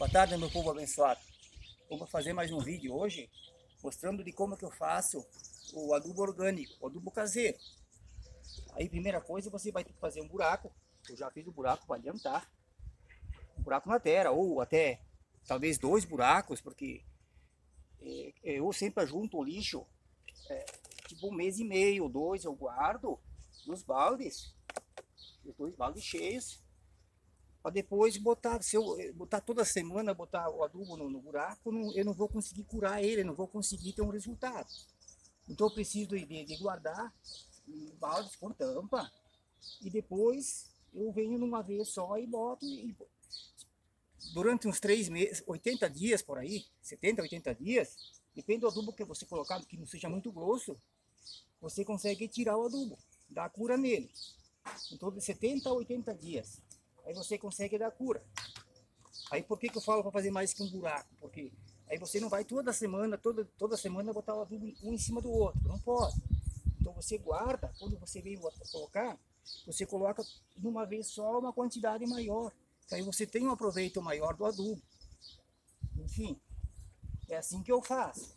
Boa tarde, meu povo abençoado. Vamos fazer mais um vídeo hoje mostrando de como que eu faço o adubo orgânico, o adubo caseiro. Aí, primeira coisa, você vai ter que fazer um buraco. Eu já fiz o buraco para adiantar. Um buraco na terra, ou até talvez dois buracos, porque é, eu sempre junto o lixo, é, tipo um mês e meio, dois, eu guardo nos baldes, os dois baldes cheios, para depois botar, se eu eh, botar toda semana, botar o adubo no, no buraco, não, eu não vou conseguir curar ele, não vou conseguir ter um resultado. Então eu preciso de, de guardar baldes com tampa e depois eu venho numa vez só e boto e durante uns três meses, 80 dias por aí, 70, 80 dias, depende do adubo que você colocar, que não seja muito grosso, você consegue tirar o adubo, dar cura nele. Então de 70 a 80 dias aí você consegue dar cura. Aí por que, que eu falo para fazer mais que um buraco? Porque aí você não vai toda semana, toda, toda semana botar o adubo um em cima do outro, não pode. Então você guarda, quando você vem colocar, você coloca de uma vez só uma quantidade maior. Aí você tem um aproveito maior do adubo. Enfim, é assim que eu faço.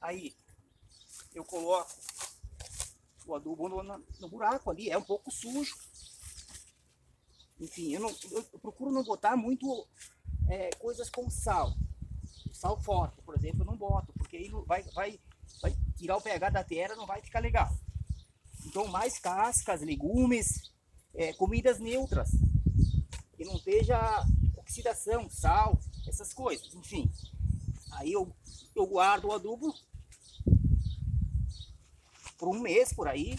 Aí eu coloco o adubo no, no buraco ali, é um pouco sujo, enfim, eu, não, eu, procuro não botar muito é, coisas com sal. Sal forte, por exemplo, eu não boto, porque aí vai, vai, vai tirar o pH da terra, não vai ficar legal. Então, mais cascas, legumes, é, comidas neutras, que não esteja oxidação, sal, essas coisas, enfim. Aí eu, eu guardo o adubo por um mês por aí,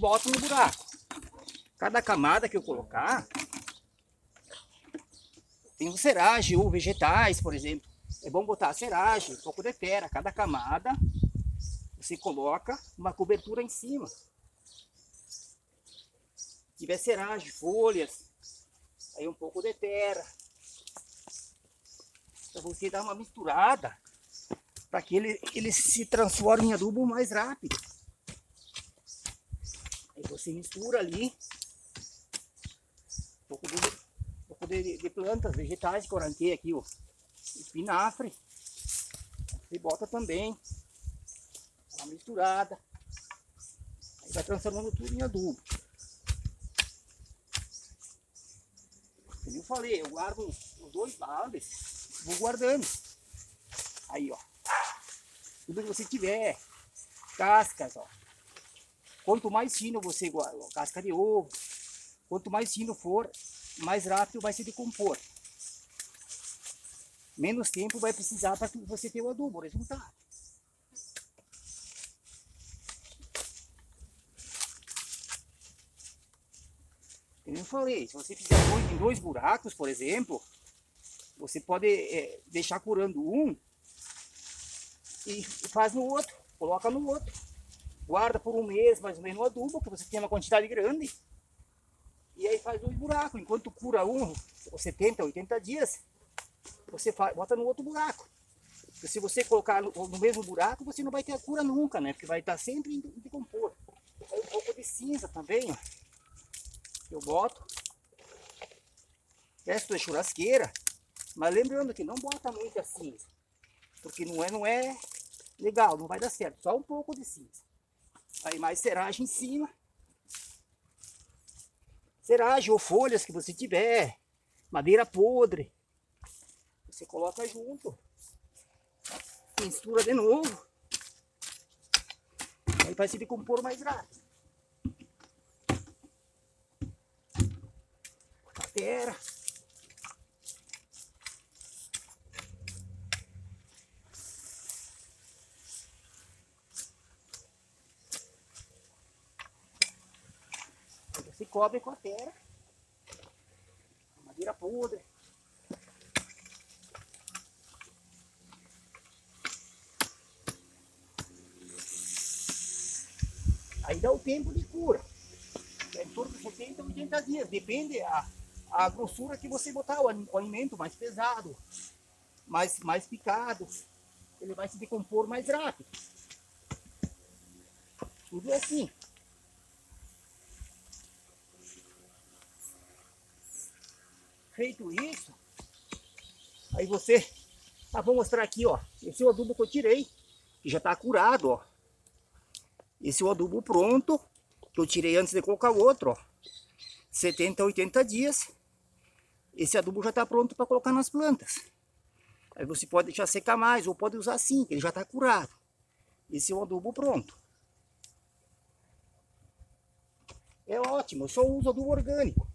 Boto no buraco. Cada camada que eu colocar, tem seragem ou vegetais, por exemplo. É bom botar seragem, um pouco de terra. Cada camada, você coloca uma cobertura em cima. Se tiver seragem, folhas, aí um pouco de terra. Para você dar uma misturada, para que ele, ele se transforme em adubo mais rápido. Você mistura ali um pouco de, um pouco de, de plantas, vegetais, corantei aqui, ó, espinafre. Você bota também uma misturada. Aí vai transformando tudo em adubo. Como eu falei, eu guardo os dois baldes, vou guardando. Aí, ó. Tudo que você tiver, cascas, ó. Quanto mais fino você casca de ovo, quanto mais fino for, mais rápido vai se decompor. Menos tempo vai precisar para você ter o adubo, o resultado. Como eu falei, se você fizer dois, em dois buracos, por exemplo, você pode é, deixar curando um e faz no outro, coloca no outro guarda por um mês mais ou menos o adubo, que você tem uma quantidade grande, e aí faz dois buracos. Enquanto cura um, 70, 80 dias, você faz, bota no outro buraco. Porque se você colocar no, no, mesmo buraco, você não vai ter a cura nunca, né? Porque vai estar sempre em decompor. Aí um pouco de cinza também, ó. Eu boto. Resto de churrasqueira. Mas lembrando que não bota muita cinza. Porque não é, não é legal, não vai dar certo. Só um pouco de cinza. Aí mais seragem em cima. Seragem ou folhas que você tiver. Madeira podre. Você coloca junto. Mistura de novo. Aí vai se decompor mais rápido. Terra. Se cobre com a terra, a madeira podre. Aí dá o tempo de cura. É em torno de 70 80 dias. Depende a, a grossura que você botar, o alimento mais pesado, mais, mais picado. ele vai se decompor mais rápido. Tudo é assim. Feito isso, aí você... Ah, vou mostrar aqui, ó. Esse é o adubo que eu tirei, que já está curado, ó. Esse é o adubo pronto, que eu tirei antes de colocar o outro, ó. 70, 80 dias. Esse adubo já está pronto para colocar nas plantas. Aí você pode deixar secar mais, ou pode usar assim, que ele já está curado. Esse é o adubo pronto. É ótimo, eu só uso adubo orgânico.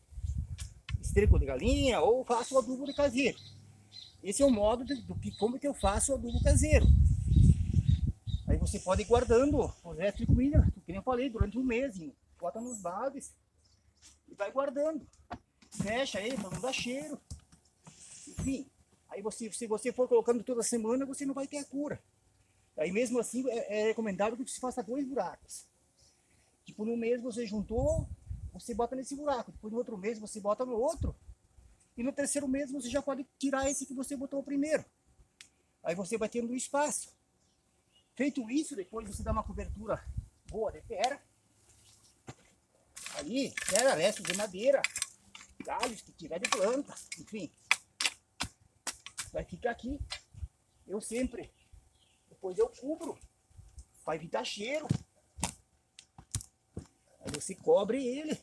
Esterco de galinha ou faço o adubo de caseiro. Esse é o modo de, do que, como que eu faço o adubo caseiro. Aí você pode ir guardando o resto de comida, que nem eu falei, durante um mês. Bota nos baldes e vai guardando. Fecha ele para não dar cheiro. Enfim, aí você, se você for colocando toda semana, você não vai ter a cura. Aí mesmo assim é, é recomendável que você faça dois buracos. Tipo, no mês você juntou, você bota nesse buraco. Depois no outro mês você bota no outro. E no terceiro mês você já pode tirar esse que você botou primeiro. Aí você vai tendo espaço. Feito isso, depois você dá uma cobertura boa de terra. Ali, terra, restos de madeira, galhos que tiver de planta, enfim. Vai ficar aqui. Eu sempre, depois eu cubro, para evitar cheiro. Você cobre ele,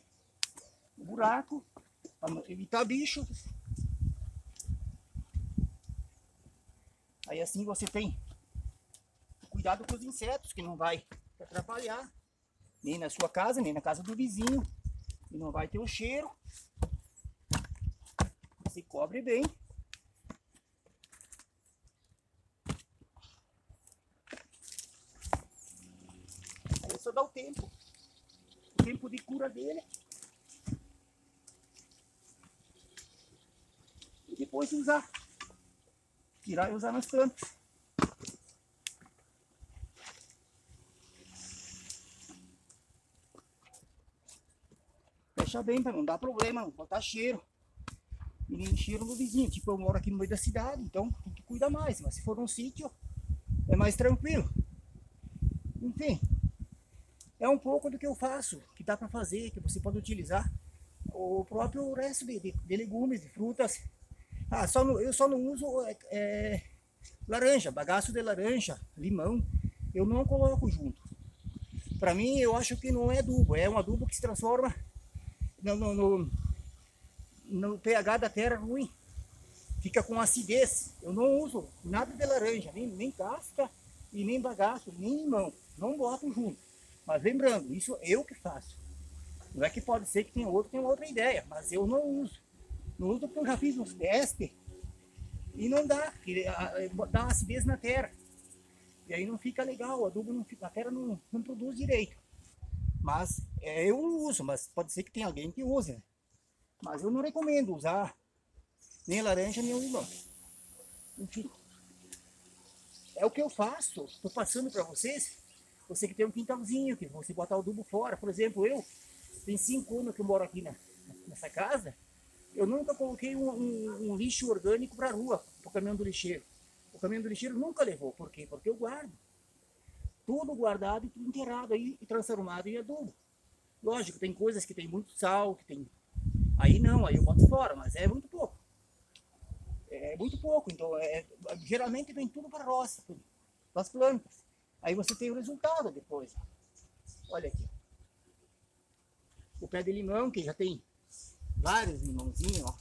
o buraco, para evitar bicho. Aí assim você tem cuidado com os insetos, que não vai atrapalhar, nem na sua casa, nem na casa do vizinho. E não vai ter o cheiro. Se cobre bem. Aí só dá o tempo. Tempo de cura dele. E depois usar. Tirar e usar nas plantas. deixar bem para não dar problema, não botar cheiro. E nem cheiro no vizinho. Tipo, eu moro aqui no meio da cidade, então tem que cuidar mais. Mas se for um sítio, é mais tranquilo. Enfim, é um pouco do que eu faço, que dá para fazer, que você pode utilizar. O próprio resto de, de, de legumes, de frutas. Ah, só no, eu só não uso é, é, laranja, bagaço de laranja, limão. Eu não coloco junto. Para mim, eu acho que não é adubo, é um adubo que se transforma no, no, no, no pH da terra ruim. Fica com acidez. Eu não uso nada de laranja, nem, nem casca e nem bagaço, nem limão. Não boto junto. Mas lembrando, isso eu que faço. Não é que pode ser que tenha outro que tenha outra ideia, mas eu não uso. Não uso porque eu já fiz uns testes e não dá, dá acidez na terra. E aí não fica legal, o adubo não fica, a terra não, não produz direito. Mas é, eu uso, mas pode ser que tenha alguém que use. Né? Mas eu não recomendo usar nem laranja nem limão. Enfim. É o que eu faço. Estou passando para vocês. Você que tem um quintalzinho, que você botar o adubo fora. Por exemplo, eu, tem cinco anos que eu moro aqui na, nessa casa. Eu nunca coloquei um, um, um lixo orgânico para a rua, para o caminhão do lixeiro. O caminhão do lixeiro nunca levou. Por quê? Porque eu guardo tudo guardado e tudo enterrado aí e transformado em adubo. Lógico, tem coisas que tem muito sal, que tem. Aí não, aí eu boto fora, mas é muito pouco. É muito pouco, então é, geralmente vem tudo para a roça, para as plantas. Aí você tem o resultado depois. Olha aqui. O pé de limão, que já tem vários limãozinhos, ó.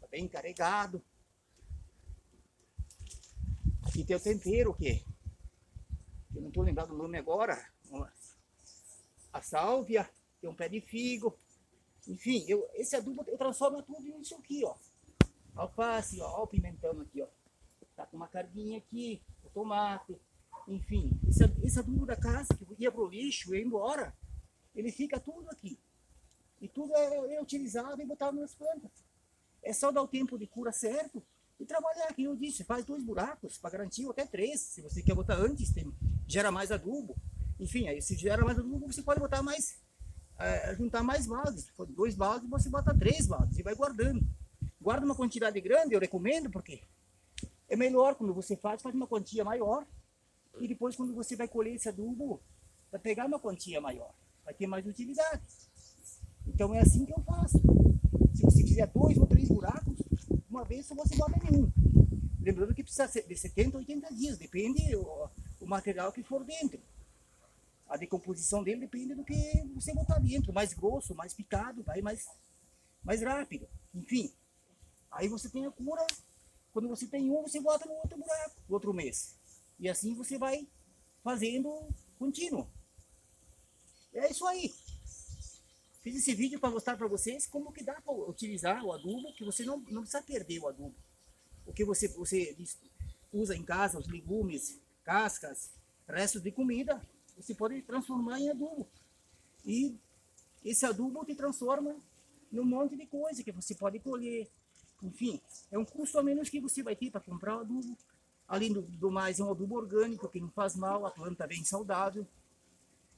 Tá bem carregado. Aqui tem o tempero, que eu não estou lembrado do nome agora, a sálvia, tem um pé de figo, enfim, eu, esse adubo eu transformo tudo nisso aqui, ó. Alface, ó, ó o pimentão aqui, ó. Tá com uma carguinha aqui, o tomate, enfim, esse, esse adubo da casa que ia pro lixo, ia embora, ele fica tudo aqui. E tudo é, é utilizado e botado nas plantas. É só dar o tempo de cura certo e trabalhar aqui. Eu disse, faz dois buracos para garantir, ou até três, se você quer botar antes, tem, gera mais adubo. Enfim, aí se gera mais adubo, você pode botar mais, é, juntar mais vasos. Se for dois vasos, você bota três vasos e vai guardando. Guarda uma quantidade grande, eu recomendo, porque é melhor quando você faz, faz uma quantia maior E depois, quando você vai colher esse adubo, vai pegar uma quantia maior, vai ter mais utilidade. Então é assim que eu faço. Se você fizer dois ou três buracos, uma vez só você bota nenhum. Lembrando que precisa de 70, 80 dias, depende o, o material que for dentro. A decomposição dele depende do que você botar dentro. Mais grosso, mais picado, vai mais, mais rápido. Enfim, aí você tem a cura. Quando você tem um, você bota no outro buraco, no outro mês. E assim você vai fazendo contínuo. É isso aí. Fiz esse vídeo para mostrar para vocês como que dá para utilizar o adubo, que você não, não precisa perder o adubo. O que você, você usa em casa, os legumes, cascas, restos de comida, você pode transformar em adubo. E esse adubo te transforma num monte de coisa que você pode colher. Enfim, é um custo a menos que você vai ter para comprar o adubo. Além do, do mais, um adubo orgânico que não faz mal, a planta bem saudável.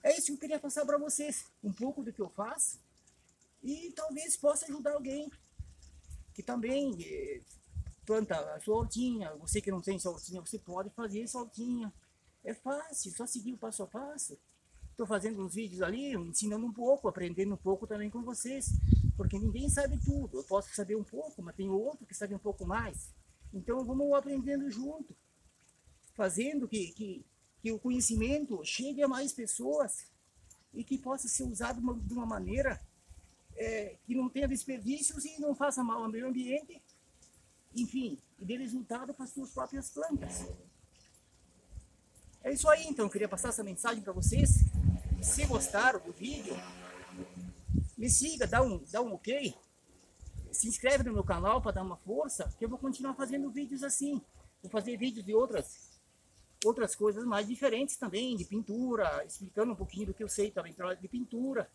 É isso que eu queria passar para vocês, um pouco do que eu faço e talvez possa ajudar alguém que também eh, planta a sua hortinha, você que não tem sua hortinha, você pode fazer sua hortinha. É fácil, só seguir o passo a passo. Estou fazendo uns vídeos ali, ensinando um pouco, aprendendo um pouco também com vocês, porque ninguém sabe tudo. Eu posso saber um pouco, mas tem outro que sabe um pouco mais. Então vamos aprendendo junto, fazendo que, que que o conhecimento chegue a mais pessoas e que possa ser usado de uma, de uma maneira é, que não tenha desperdícios e não faça mal ao meio ambiente, enfim, e dê resultado para as suas próprias plantas. É isso aí, então, eu queria passar essa mensagem para vocês. Se gostaram do vídeo, me siga, dá um, dá um ok, se inscreve no meu canal para dar uma força, que eu vou continuar fazendo vídeos assim. Vou fazer vídeos de outras outras coisas mais diferentes também, de pintura, explicando um pouquinho do que eu sei também de pintura.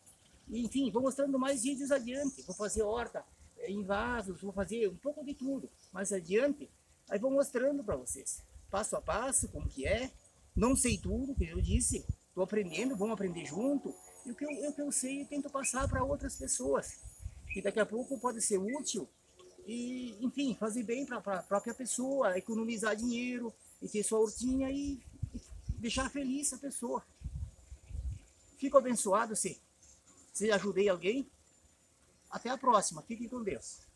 E, enfim, vou mostrando mais vídeos adiante. Vou fazer horta eh, em vasos, vou fazer um pouco de tudo mais adiante. Aí vou mostrando para vocês, passo a passo, como que é. Não sei tudo, que eu disse, estou aprendendo, vamos aprender junto. E o que eu, o que eu sei, eu tento passar para outras pessoas. Que daqui a pouco pode ser útil e, enfim, fazer bem para a própria pessoa, economizar dinheiro, e ter sua hortinha e, e deixar feliz a pessoa. Fico abençoado se, se ajudei alguém. Até a próxima. Fiquem com Deus.